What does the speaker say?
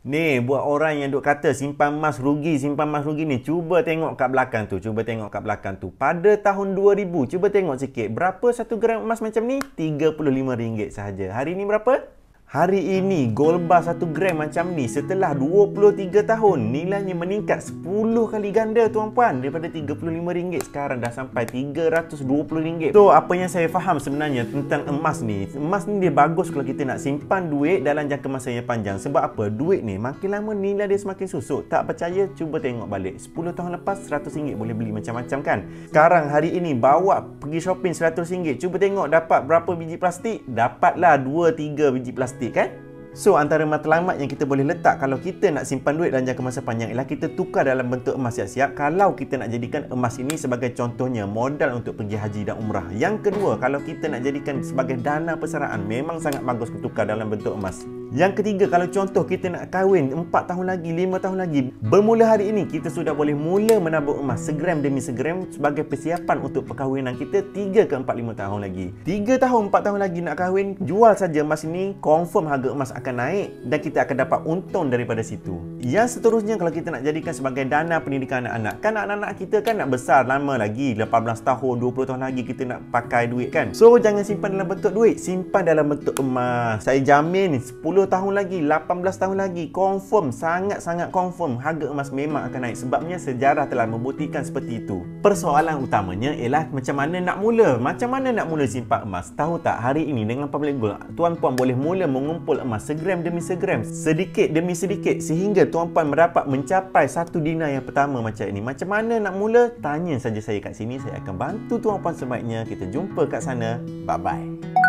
Ni buat orang yang duk kata simpan emas rugi, simpan emas rugi ni. Cuba tengok kat belakang tu. Cuba tengok kat belakang tu. Pada tahun 2000, cuba tengok sikit. Berapa satu gram emas macam ni? RM35 sahaja. Hari ni berapa? Hari ini gold bar 1 gram macam ni setelah 23 tahun nilainya meningkat 10 kali ganda tuan-puan daripada RM35 sekarang dah sampai RM320. So apa yang saya faham sebenarnya tentang emas ni emas ni dia bagus kalau kita nak simpan duit dalam jangka masa yang panjang. Sebab apa? Duit ni makin lama nilai dia semakin susut. Tak percaya? Cuba tengok balik. 10 tahun lepas RM100 boleh beli macam-macam kan? Sekarang hari ini bawa pergi shopping RM100 cuba tengok dapat berapa biji plastik? Dapatlah 2-3 biji plastik plastik kan? So antara matlamat yang kita boleh letak kalau kita nak simpan duit dalam jangka masa panjang ialah kita tukar dalam bentuk emas siap-siap kalau kita nak jadikan emas ini sebagai contohnya modal untuk pergi haji dan umrah. Yang kedua, kalau kita nak jadikan sebagai dana persaraan memang sangat bagus tukar dalam bentuk emas. Yang ketiga, kalau contoh kita nak kahwin 4 tahun lagi, 5 tahun lagi, bermula hari ini kita sudah boleh mula menabung emas segram demi segram sebagai persiapan untuk perkahwinan kita 3 ke 4 5 tahun lagi. 3 tahun 4 tahun lagi nak kahwin, jual saja emas ini, confirm harga emas akan naik dan kita akan dapat untung daripada situ. Yang seterusnya kalau kita nak jadikan sebagai dana pendidikan anak-anak, kan anak-anak kita kan nak besar lama lagi, 18 tahun, 20 tahun lagi kita nak pakai duit kan. So jangan simpan dalam bentuk duit, simpan dalam bentuk emas. Saya jamin 10 10 tahun lagi, 18 tahun lagi, confirm, sangat-sangat confirm harga emas memang akan naik sebabnya sejarah telah membuktikan seperti itu. Persoalan utamanya ialah macam mana nak mula? Macam mana nak mula simpan emas? Tahu tak hari ini dengan public gold, tuan-puan boleh mula mengumpul emas segram demi segram, sedikit demi sedikit sehingga tuan-puan mendapat mencapai satu dinar yang pertama macam ini. Macam mana nak mula? Tanya saja saya kat sini, saya akan bantu tuan-puan sebaiknya. Kita jumpa kat sana. Bye-bye.